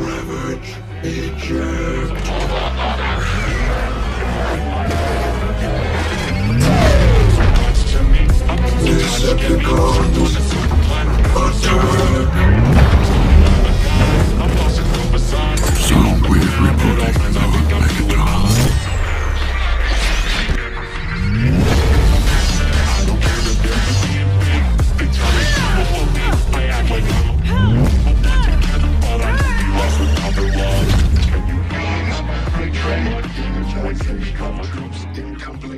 Ravage. Eject. Boys, Chemical, Clubs in Campus.